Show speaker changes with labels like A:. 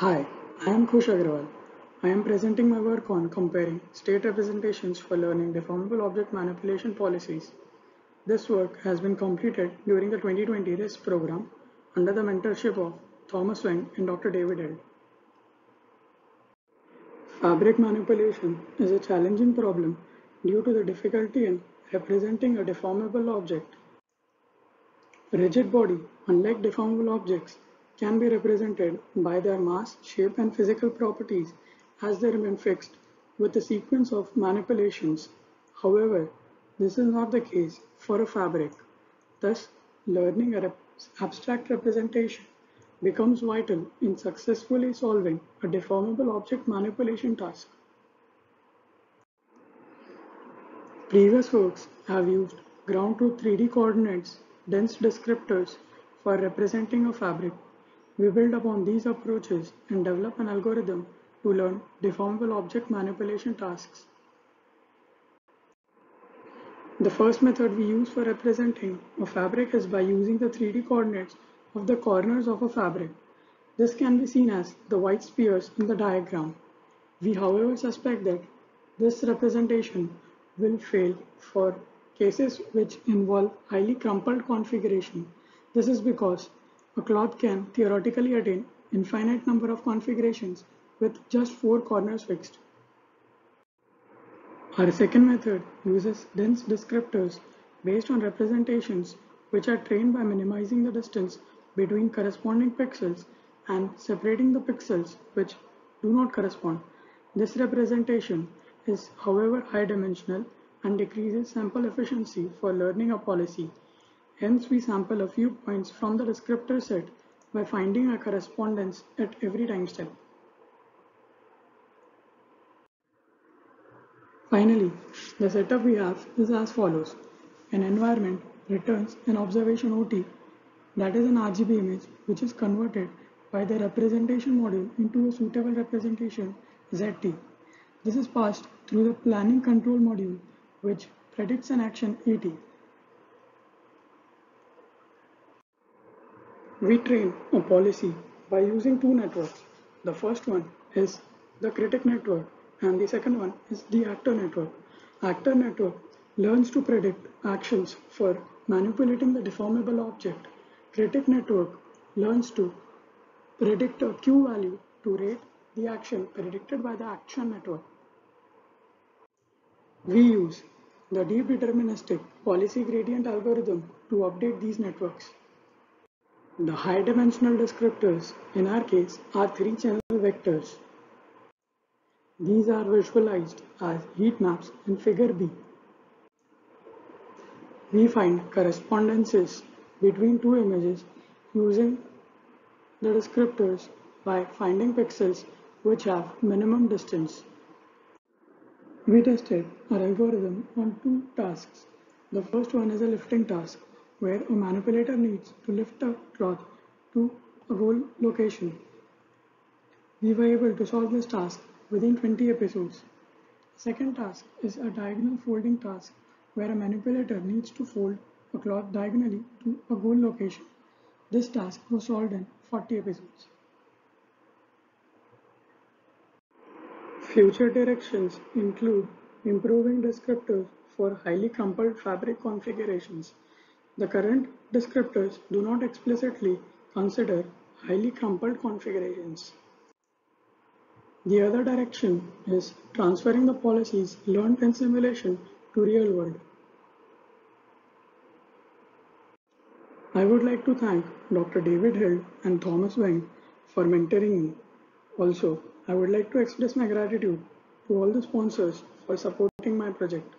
A: Hi, I am Khush Agrawal. I am presenting my work on comparing state representations for learning deformable object manipulation policies. This work has been completed during the 2020 RISS program under the mentorship of Thomas Weng and Dr. David Held. Fabric manipulation is a challenging problem due to the difficulty in representing a deformable object. Rigid body, unlike deformable objects, can be represented by their mass, shape and physical properties as they remain fixed with a sequence of manipulations. However, this is not the case for a fabric. Thus, learning an abstract representation becomes vital in successfully solving a deformable object manipulation task. Previous works have used ground truth 3D coordinates, dense descriptors for representing a fabric we build upon these approaches and develop an algorithm to learn deformable object manipulation tasks. The first method we use for representing a fabric is by using the 3D coordinates of the corners of a fabric. This can be seen as the white spheres in the diagram. We however suspect that this representation will fail for cases which involve highly crumpled configuration. This is because a cloth can theoretically attain infinite number of configurations with just four corners fixed. Our second method uses dense descriptors based on representations which are trained by minimizing the distance between corresponding pixels and separating the pixels which do not correspond. This representation is however high dimensional and decreases sample efficiency for learning a policy Hence, we sample a few points from the descriptor set by finding a correspondence at every time step. Finally, the setup we have is as follows. An environment returns an observation OT that is an RGB image which is converted by the representation module into a suitable representation ZT. This is passed through the planning control module which predicts an action AT. We train a policy by using two networks. The first one is the critic network and the second one is the actor network. Actor network learns to predict actions for manipulating the deformable object. Critic network learns to predict a Q value to rate the action predicted by the action network. We use the deep deterministic policy gradient algorithm to update these networks. The high dimensional descriptors in our case are three channel vectors. These are visualized as heat maps in figure B. We find correspondences between two images using the descriptors by finding pixels which have minimum distance. We tested our algorithm on two tasks. The first one is a lifting task where a manipulator needs to lift a cloth to a goal location. We were able to solve this task within 20 episodes. Second task is a diagonal folding task where a manipulator needs to fold a cloth diagonally to a goal location. This task was solved in 40 episodes. Future directions include improving descriptors for highly crumpled fabric configurations the current descriptors do not explicitly consider highly crumpled configurations. The other direction is transferring the policies learned in simulation to real world. I would like to thank Dr. David Held and Thomas Weng for mentoring me. Also, I would like to express my gratitude to all the sponsors for supporting my project.